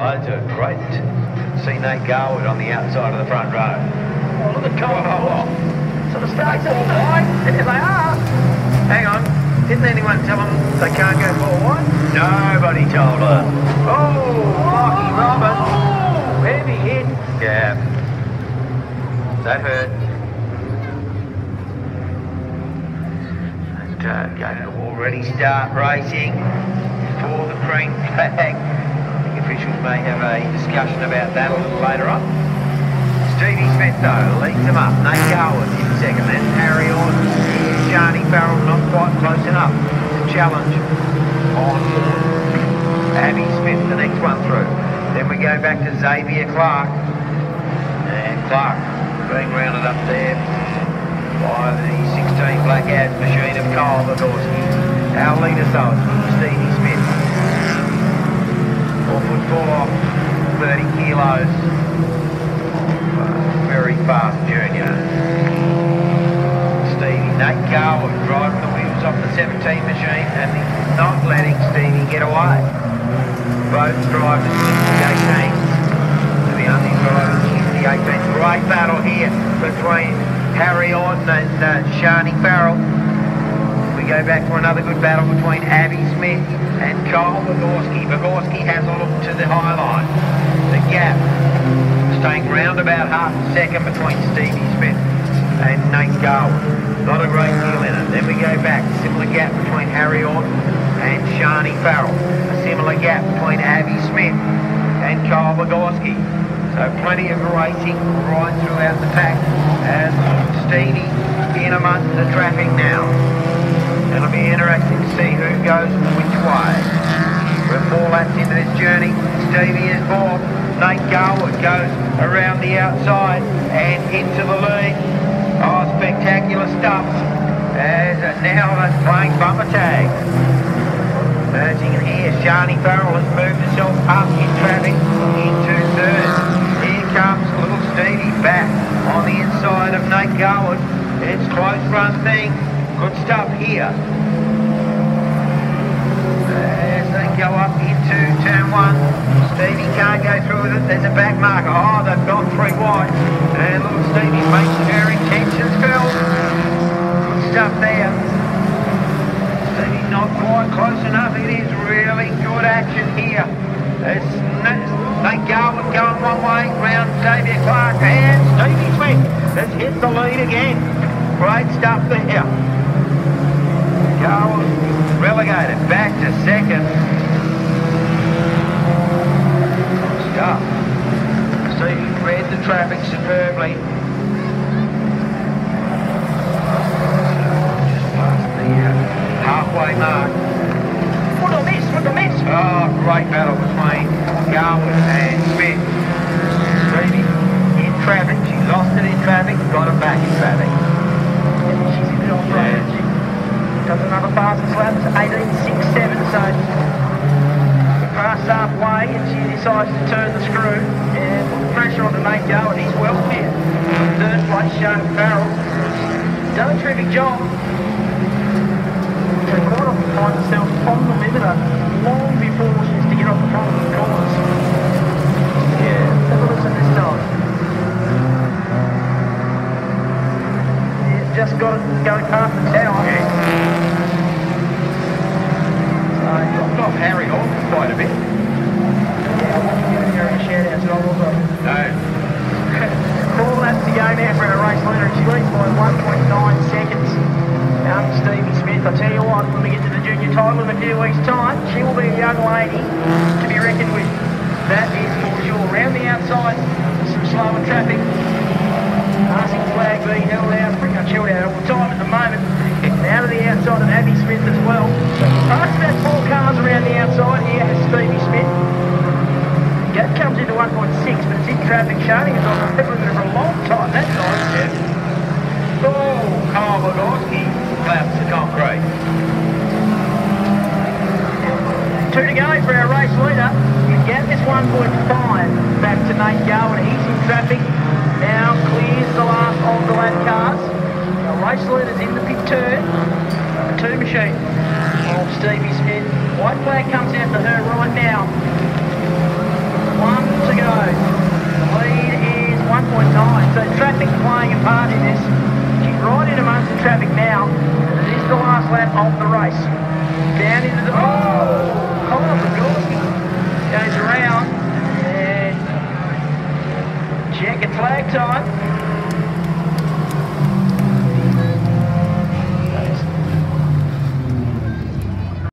Loads of great. See Nate Garwood on the outside of the front row. Oh, look at Cole. Sort of starts at wide, and here they are. Hang on. Didn't anyone tell them they can't go forward? Nobody told her. Oh, Lockie Roberts. Oh, heavy hit. Yeah. That hurt. And uh, going to already start racing for the green flag. Officials may have a discussion about that a little later on. Stevie Smith though leads them up. Nate Garwood in second. Then Harry Orton. Johnny Farrell not quite close enough to challenge on Abby Smith, the next one through. Then we go back to Xavier Clark. And Clark being rounded up there by the 16 Black Ad machine of Carl Bogorski. Our leader so Stevie Smith. Four foot four 30 kilos. Very fast junior. Stevie, Nate Garwood driving the wheels off the 17 machine and not letting Stevie get away. Both drivers in the 18s. To the only drivers in the 18s. Great battle here between Harry Orton and uh, Shani Farrell. Go back to another good battle between Abby Smith and Kyle Bogorski. Bogorski has a look to the high line. The gap staying round about half a second between Stevie Smith and Nate Garwood. Not a great deal in it. Then we go back, similar gap between Harry Orton and Shani Farrell. A similar gap between Abby Smith and Kyle Bogorski. So plenty of racing right throughout the pack as Stevie in amongst the traffic now. It'll be interesting to see who goes which way. We're four laps into this journey. Stevie is fourth. Nate Garwood goes around the outside and into the lead. Oh, spectacular stuff. As now they're playing bumper tag. Merging in here, Shani Farrell has moved herself up in traffic into third. Here comes little Stevie back on the inside of Nate Garwood. It's close run thing. Good stuff here. As they go up into turn one, Stevie can't go through with it. There's a back marker. Oh, they've gone three wide. And little Stevie makes her intentions felt. Good stuff there. Stevie not quite close enough. It is really good action here. It's Nate Garwood going one way round Xavier Clark and Stevie Smith has hit the lead again. Great stuff there. Garwood relegated back to second. Stuff. Stevie read the traffic The uh, halfway mark. What a miss, what a miss. Oh, great battle between Garwood and Smith. Stevie in traffic. She lost it in traffic, got it back in traffic. She's in it road. She does another fastest lap, it's 18.67, so passed halfway and she decides to turn the screw and put pressure on to Nate and He's well clear. Third place, Sean Farrell. Done a terrific job. They quite often find themselves on the limiter long before she has to get off the front of the corners. Yeah. Have a listen this time. Yeah, just got it going past the tower. So, Dropped off Harry Orton quite a bit. yeah, I want to give her a shout out to all of them. No. Four laps to go now race. She by 1.9 seconds. Um, Stevie Smith, I tell you what, when we get to the junior title in a few weeks' time, she will be a young lady to be reckoned with. That is for sure. Round the outside, some slower traffic. Passing flag being held out, pretty much held out all the time at the moment. Out of the outside of Abby Smith as well. Past about four cars around the outside here has Stevie Smith. Gap comes into 1.6, but it's in traffic. Shani is on the limit for a long time. concrete. Two to go for our race leader. Gap is 1.5 back to Nate Garwood. He's in traffic. Now clears the last of the lap cars. Our race leader's in the pit turn. Two machine of Stevie Smith. White flag comes out for her right now. One to go. The lead is 1.9. So traffic playing a part in this. She's right on the right. Down into the... Oh! Come on, the goalie. Goes around. And check a flag time.